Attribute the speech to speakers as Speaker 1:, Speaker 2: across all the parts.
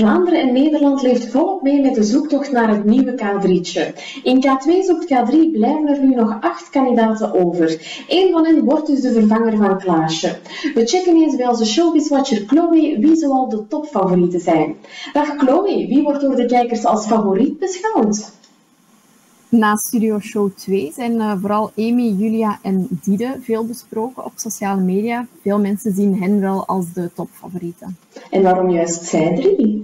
Speaker 1: Vlaanderen en Nederland leeft volop mee met de zoektocht naar het nieuwe K3'tje. In K2 zoekt K3 blijven er nu nog acht kandidaten over. Eén van hen wordt dus de vervanger van Klaasje. We checken eens bij onze showbizwatcher Chloe wie zoal de topfavorieten zijn. Dag Chloe, wie wordt door de kijkers als favoriet beschouwd?
Speaker 2: Na Studio Show 2 zijn uh, vooral Amy, Julia en Diede veel besproken op sociale media. Veel mensen zien hen wel als de topfavorieten.
Speaker 1: En waarom juist zij drie?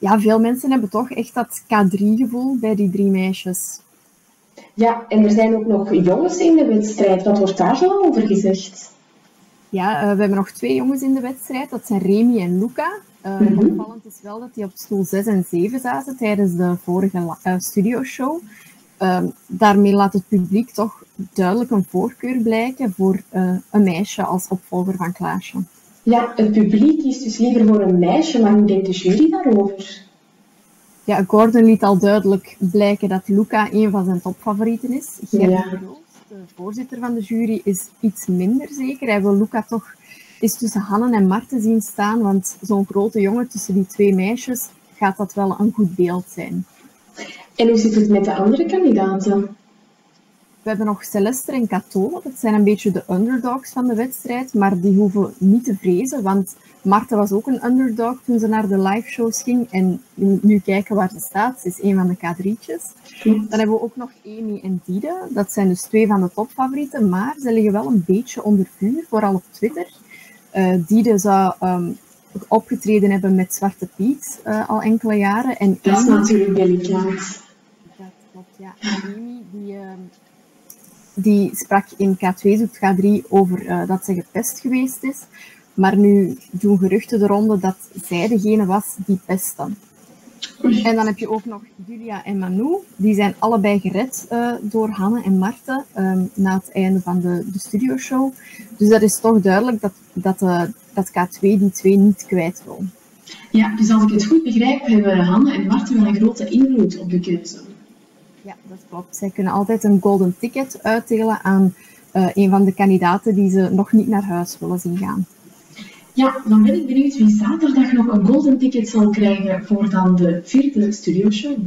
Speaker 2: Ja, veel mensen hebben toch echt dat K3-gevoel bij die drie meisjes.
Speaker 1: Ja, en er zijn ook nog jongens in de wedstrijd. Wat wordt daar zo over gezegd?
Speaker 2: Ja, uh, we hebben nog twee jongens in de wedstrijd. Dat zijn Remy en Luca. Uh, mm -hmm. Opvallend is wel dat die op stoel 6 en 7 zaten tijdens de vorige uh, studioshow. Uh, daarmee laat het publiek toch duidelijk een voorkeur blijken voor een meisje als opvolger van Klaasje.
Speaker 1: Ja, het publiek kiest dus liever voor een meisje, maar hoe denkt de jury daarover?
Speaker 2: Ja, Gordon liet al duidelijk blijken dat Luca een van zijn topfavorieten is. Gert ja. de voorzitter van de jury, is iets minder zeker. Hij wil Luca toch is tussen Hanne en Marten zien staan, want zo'n grote jongen tussen die twee meisjes gaat dat wel een goed beeld zijn.
Speaker 1: En hoe zit het met de andere kandidaten?
Speaker 2: We hebben nog Celeste en Cato. Dat zijn een beetje de underdogs van de wedstrijd, maar die hoeven niet te vrezen, want Marten was ook een underdog toen ze naar de live shows ging. En nu kijken waar ze staat. Ze is een van de K3'tjes. Dan hebben we ook nog Amy en Diede. Dat zijn dus twee van de topfavorieten, maar ze liggen wel een beetje onder vuur, vooral op Twitter. Uh, Diede zou um, opgetreden hebben met Zwarte Piet uh, al enkele jaren. En
Speaker 1: dat is natuurlijk delicaat.
Speaker 2: Dat klopt, ja. En Amy, die, uh, die sprak in K2 zoekt K3 over uh, dat ze gepest geweest is. Maar nu doen geruchten de ronde dat zij degene was die pestte. En dan heb je ook nog Julia en Manu. Die zijn allebei gered uh, door Hanne en Marten um, na het einde van de, de studioshow. Dus dat is toch duidelijk dat, dat, uh, dat K2 die twee niet kwijt wil.
Speaker 1: Ja, dus als ik het goed begrijp, hebben Hanne en Marten wel een grote invloed op de keuze.
Speaker 2: Ja, dat klopt. Zij kunnen altijd een golden ticket uitdelen aan uh, een van de kandidaten die ze nog niet naar huis willen zien gaan.
Speaker 1: Ja, dan ben ik benieuwd wie zaterdag nog een golden ticket zal krijgen voor dan de vierde studioshow.